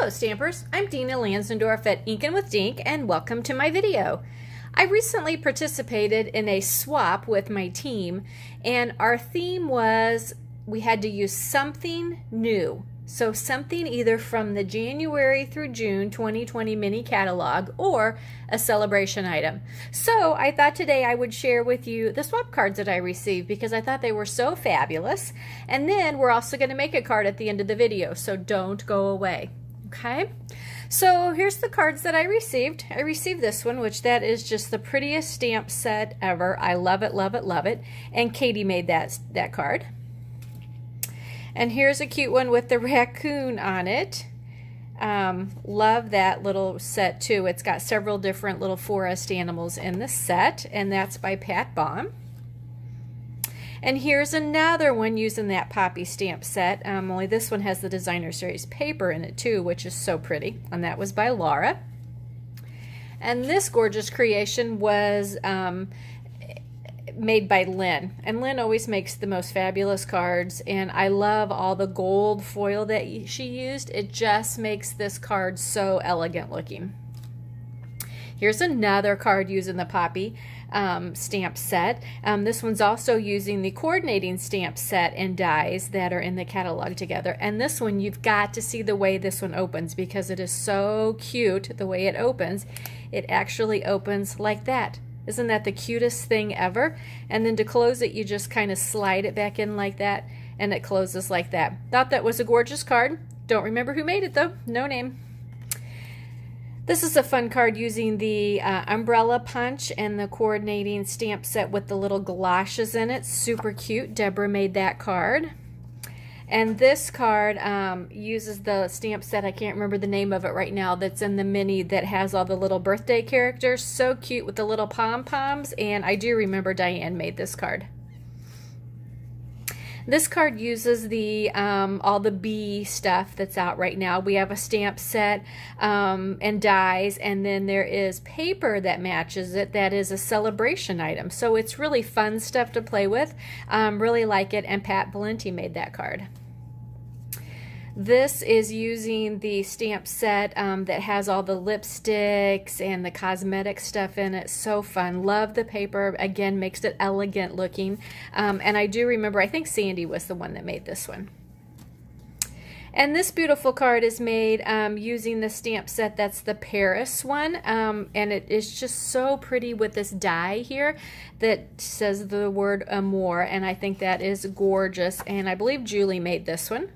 Hello Stampers, I'm Dina Lanzendorf at Inkin with Dink and welcome to my video. I recently participated in a swap with my team and our theme was we had to use something new. So something either from the January through June 2020 mini catalog or a celebration item. So I thought today I would share with you the swap cards that I received because I thought they were so fabulous. And then we're also going to make a card at the end of the video, so don't go away. Okay, so here's the cards that I received. I received this one, which that is just the prettiest stamp set ever. I love it, love it, love it. And Katie made that, that card. And here's a cute one with the raccoon on it. Um, love that little set too. It's got several different little forest animals in the set, and that's by Pat Baum. And here's another one using that poppy stamp set, um, only this one has the designer series paper in it too, which is so pretty, and that was by Laura. And this gorgeous creation was um, made by Lynn. And Lynn always makes the most fabulous cards. And I love all the gold foil that she used. It just makes this card so elegant looking. Here's another card using the Poppy um, stamp set. Um, this one's also using the coordinating stamp set and dies that are in the catalog together. And this one, you've got to see the way this one opens because it is so cute the way it opens. It actually opens like that. Isn't that the cutest thing ever? And then to close it, you just kind of slide it back in like that, and it closes like that. Thought that was a gorgeous card. Don't remember who made it, though. No name. This is a fun card using the uh, umbrella punch and the coordinating stamp set with the little galoshes in it. Super cute. Deborah made that card. And this card um, uses the stamp set, I can't remember the name of it right now, that's in the mini that has all the little birthday characters. So cute with the little pom-poms. And I do remember Diane made this card. This card uses the um, all the bee stuff that's out right now. We have a stamp set um, and dies, and then there is paper that matches it that is a celebration item. So it's really fun stuff to play with. Um, really like it, and Pat Valenti made that card. This is using the stamp set um, that has all the lipsticks and the cosmetic stuff in it. So fun. Love the paper. Again, makes it elegant looking. Um, and I do remember, I think Sandy was the one that made this one. And this beautiful card is made um, using the stamp set that's the Paris one. Um, and it is just so pretty with this die here that says the word amour. And I think that is gorgeous. And I believe Julie made this one.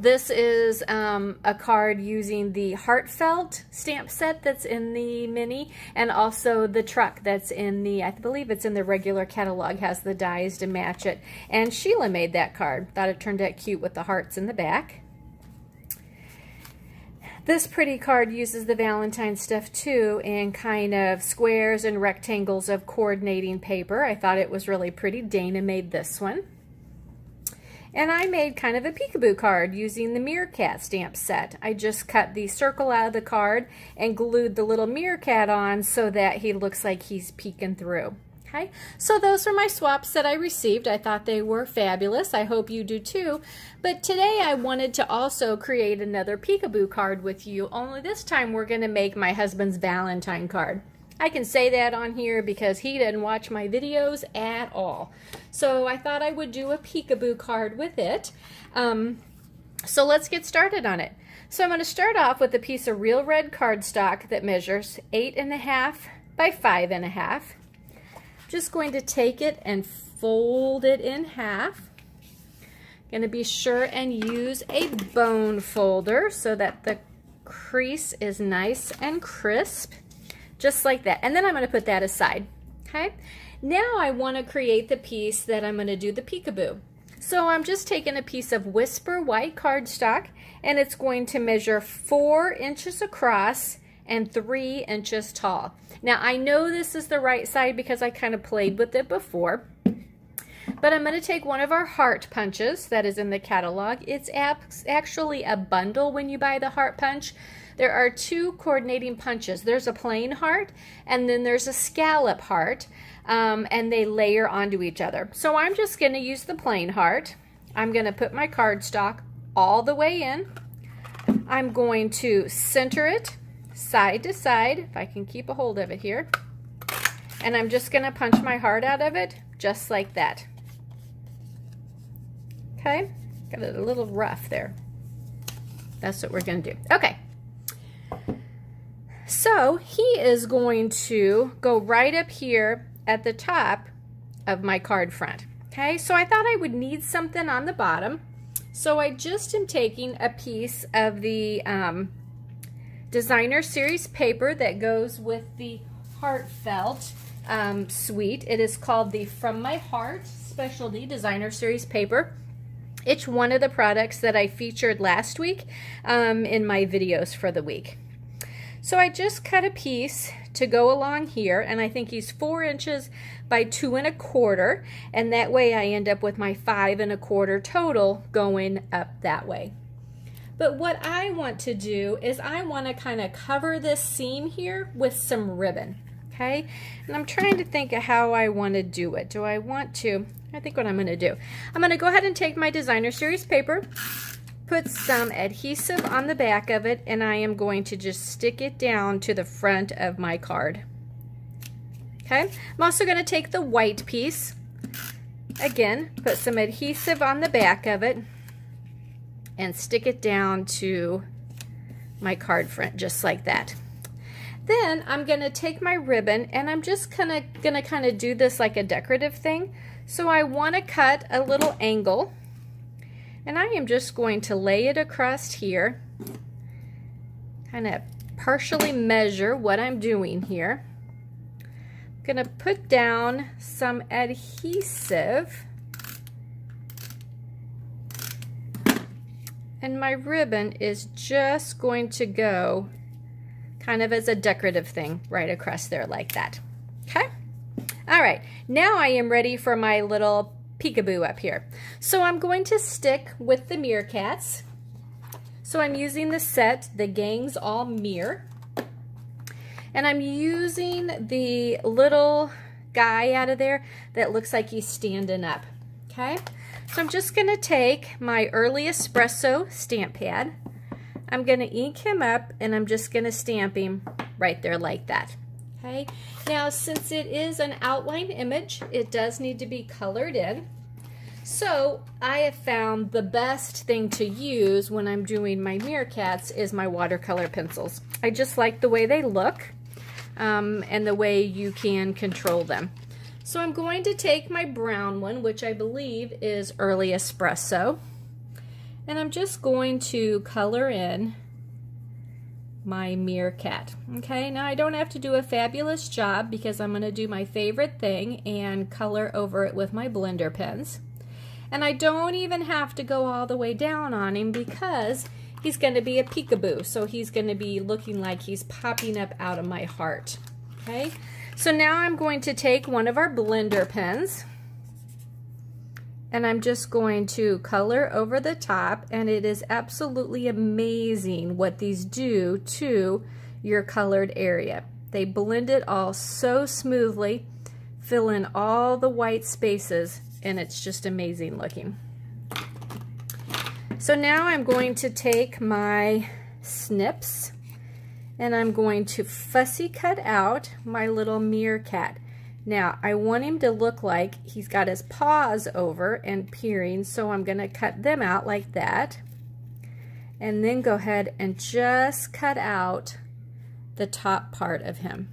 This is um, a card using the Heartfelt stamp set that's in the mini and also the truck that's in the, I believe it's in the regular catalog, has the dies to match it. And Sheila made that card. Thought it turned out cute with the hearts in the back. This pretty card uses the Valentine stuff too in kind of squares and rectangles of coordinating paper. I thought it was really pretty. Dana made this one. And I made kind of a peekaboo card using the Meerkat stamp set. I just cut the circle out of the card and glued the little meerkat on so that he looks like he's peeking through. Okay, so those are my swaps that I received. I thought they were fabulous. I hope you do too. But today I wanted to also create another peekaboo card with you, only this time we're going to make my husband's Valentine card. I can say that on here because he didn't watch my videos at all. So I thought I would do a peekaboo card with it. Um, so let's get started on it. So I'm going to start off with a piece of real red cardstock that measures eight and a half by five and a half. Just going to take it and fold it in half. Going to be sure and use a bone folder so that the crease is nice and crisp just like that. And then I'm going to put that aside, okay? Now I want to create the piece that I'm going to do the peekaboo. So I'm just taking a piece of Whisper white cardstock and it's going to measure four inches across and three inches tall. Now I know this is the right side because I kind of played with it before. But I'm going to take one of our heart punches that is in the catalog. It's actually a bundle when you buy the heart punch. There are two coordinating punches. There's a plain heart and then there's a scallop heart um, and they layer onto each other. So I'm just going to use the plain heart. I'm going to put my cardstock all the way in. I'm going to center it side to side, if I can keep a hold of it here. And I'm just going to punch my heart out of it, just like that. Okay, got it a little rough there. That's what we're going to do. Okay. So he is going to go right up here at the top of my card front. Okay, so I thought I would need something on the bottom. So I just am taking a piece of the um, designer series paper that goes with the heartfelt um, suite. It is called the From My Heart Specialty Designer Series paper. It's one of the products that I featured last week um, in my videos for the week. So I just cut a piece to go along here and I think he's four inches by two and a quarter and that way I end up with my five and a quarter total going up that way. But what I want to do is I want to kind of cover this seam here with some ribbon okay? And I'm trying to think of how I want to do it. Do I want to, I think what I'm going to do. I'm going to go ahead and take my designer series paper, put some adhesive on the back of it, and I am going to just stick it down to the front of my card. Okay, I'm also going to take the white piece, again, put some adhesive on the back of it, and stick it down to my card front, just like that. Then I'm going to take my ribbon and I'm just kind of going to kind of do this like a decorative thing. So I want to cut a little angle and I am just going to lay it across here, kind of partially measure what I'm doing here. I'm to put down some adhesive and my ribbon is just going to go kind of as a decorative thing right across there like that. Okay? All right, now I am ready for my little peekaboo up here. So I'm going to stick with the Meerkats. So I'm using the set, the Gangs All Meer. And I'm using the little guy out of there that looks like he's standing up. Okay? So I'm just going to take my early espresso stamp pad I'm going to ink him up and I'm just going to stamp him right there like that. Okay, now since it is an outline image, it does need to be colored in. So I have found the best thing to use when I'm doing my Meerkats is my watercolor pencils. I just like the way they look um, and the way you can control them. So I'm going to take my brown one, which I believe is Early Espresso. And I'm just going to color in my meerkat. Okay, now I don't have to do a fabulous job because I'm going to do my favorite thing and color over it with my blender pens. And I don't even have to go all the way down on him because he's going to be a peekaboo. So he's going to be looking like he's popping up out of my heart. Okay, so now I'm going to take one of our blender pens and I'm just going to color over the top and it is absolutely amazing what these do to your colored area. They blend it all so smoothly, fill in all the white spaces, and it's just amazing looking. So now I'm going to take my snips and I'm going to fussy cut out my little meerkat. Now, I want him to look like he's got his paws over and peering, so I'm going to cut them out like that. And then go ahead and just cut out the top part of him.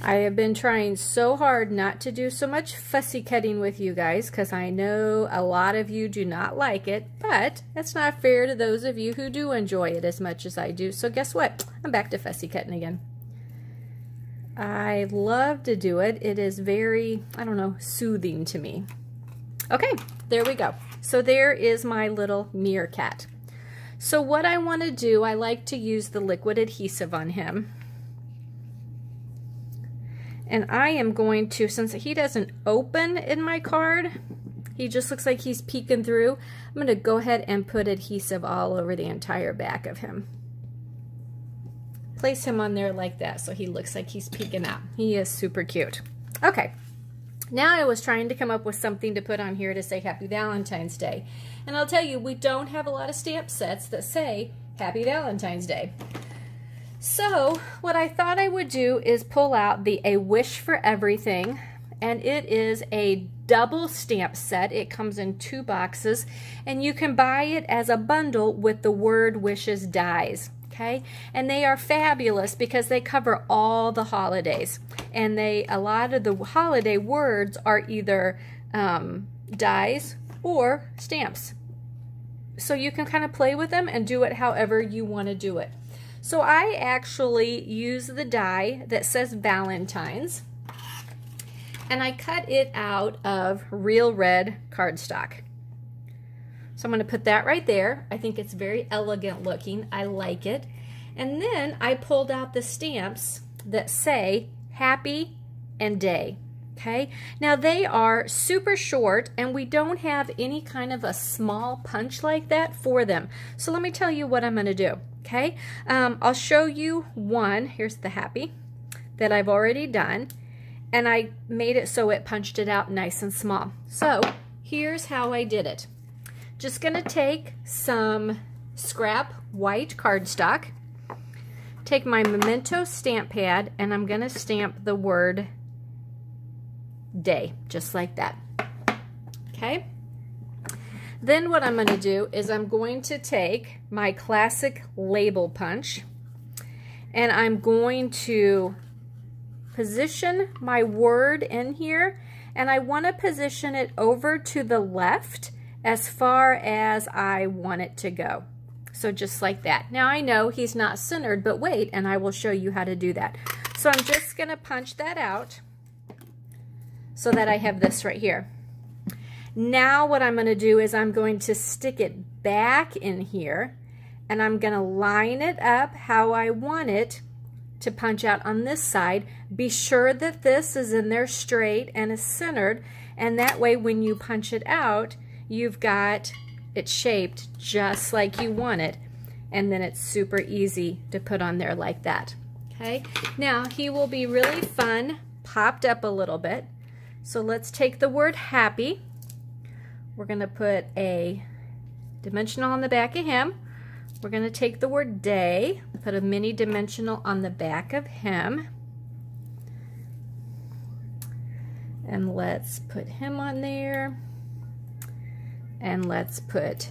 I have been trying so hard not to do so much fussy cutting with you guys because I know a lot of you do not like it, but that's not fair to those of you who do enjoy it as much as I do. So guess what? I'm back to fussy cutting again. I love to do it. It is very, I don't know, soothing to me. Okay, there we go. So there is my little meerkat. So what I want to do, I like to use the liquid adhesive on him. And I am going to, since he doesn't open in my card, he just looks like he's peeking through, I'm going to go ahead and put adhesive all over the entire back of him place him on there like that so he looks like he's peeking out. He is super cute. Okay, Now I was trying to come up with something to put on here to say Happy Valentine's Day. And I'll tell you, we don't have a lot of stamp sets that say Happy Valentine's Day. So what I thought I would do is pull out the A Wish for Everything. And it is a double stamp set. It comes in two boxes. And you can buy it as a bundle with the Word Wishes dies okay? And they are fabulous because they cover all the holidays. And they a lot of the holiday words are either um, dies or stamps. So you can kind of play with them and do it however you want to do it. So I actually use the die that says Valentine's and I cut it out of real red cardstock. So I'm going to put that right there. I think it's very elegant looking. I like it. And then I pulled out the stamps that say happy and day. Okay, now they are super short and we don't have any kind of a small punch like that for them. So let me tell you what I'm going to do. Okay, um, I'll show you one. Here's the happy that I've already done. And I made it so it punched it out nice and small. So here's how I did it. Just to take some scrap white cardstock, take my Memento stamp pad, and I'm to stamp the word day, just like that. Okay? Then what I'm to do is I'm going to take my classic label punch, and I'm going to position my word in here, and I want to position it over to the left as far as I want it to go. So just like that. Now I know he's not centered, but wait, and I will show you how to do that. So I'm just going to punch that out so that I have this right here. Now what I'm going to do is I'm going to stick it back in here and I'm going to line it up how I want it to punch out on this side. Be sure that this is in there straight and is centered and that way when you punch it out you've got it shaped just like you want it and then it's super easy to put on there like that. Okay? Now he will be really fun popped up a little bit. So let's take the word happy. We're to put a dimensional on the back of him. We're to take the word day put a mini dimensional on the back of him. And let's put him on there and let's put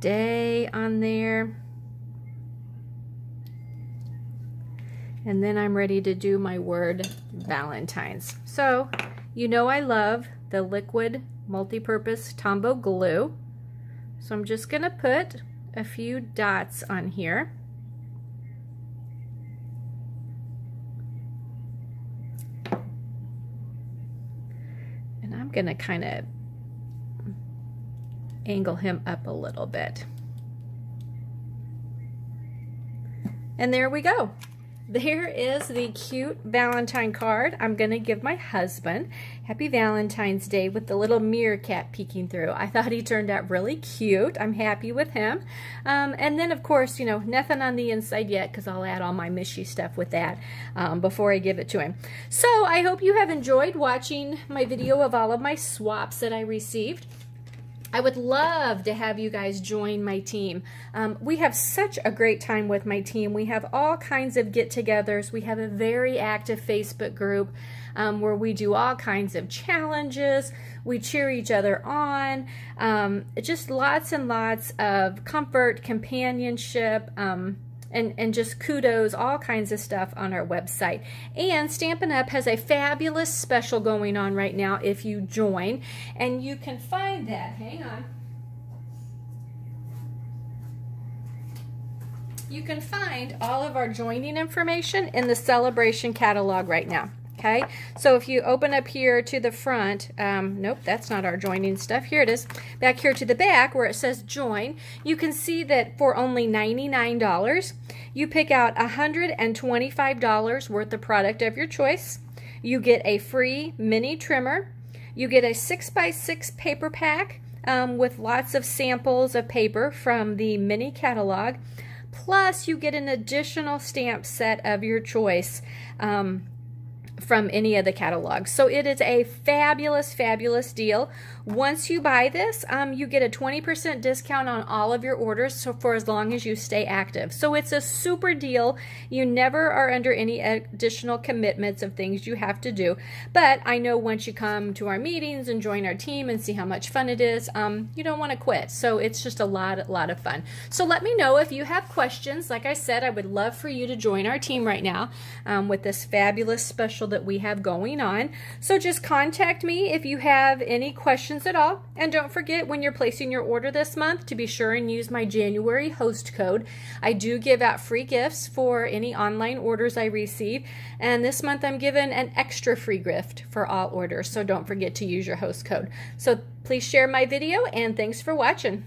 day on there. And then I'm ready to do my word Valentine's. So, you know I love the liquid multi-purpose Tombow glue. So I'm just to put a few dots on here. And I'm to kind of angle him up a little bit. And there we go. There is the cute Valentine card I'm going to give my husband. Happy Valentine's Day with the little meerkat peeking through. I thought he turned out really cute. I'm happy with him. Um, and then, of course, you know, nothing on the inside yet because I'll add all my mishy stuff with that um, before I give it to him. So I hope you have enjoyed watching my video of all of my swaps that I received. I would love to have you guys join my team. Um, we have such a great time with my team. We have all kinds of get-togethers. We have a very active Facebook group um, where we do all kinds of challenges. We cheer each other on. Um, just lots and lots of comfort, companionship, um, and, and just kudos, all kinds of stuff on our website. And Stampin' Up! has a fabulous special going on right now if you join. And you can find that, hang on. You can find all of our joining information in the celebration catalog right now okay? So if you open up here to the front, um, nope, that's not our joining stuff. Here it is. Back here to the back where it says join, you can see that for only $99, you pick out $125 worth of product of your choice. You get a free mini trimmer. You get a 6x6 paper pack um, with lots of samples of paper from the mini catalog. Plus, you get an additional stamp set of your choice. Um, from any of the catalogs. So it is a fabulous, fabulous deal. Once you buy this, um, you get a 20% discount on all of your orders so for as long as you stay active. So it's a super deal. You never are under any additional commitments of things you have to do. But I know once you come to our meetings and join our team and see how much fun it is, um, you don't want to quit. So it's just a lot, a lot of fun. So let me know if you have questions. Like I said, I would love for you to join our team right now um, with this fabulous special that we have going on. So just contact me if you have any questions at all. And don't forget when you're placing your order this month to be sure and use my January host code. I do give out free gifts for any online orders I receive. And this month I'm giving an extra free gift for all orders. So don't forget to use your host code. So please share my video and thanks for watching.